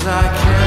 as I can.